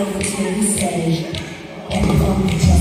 over to the stage and come to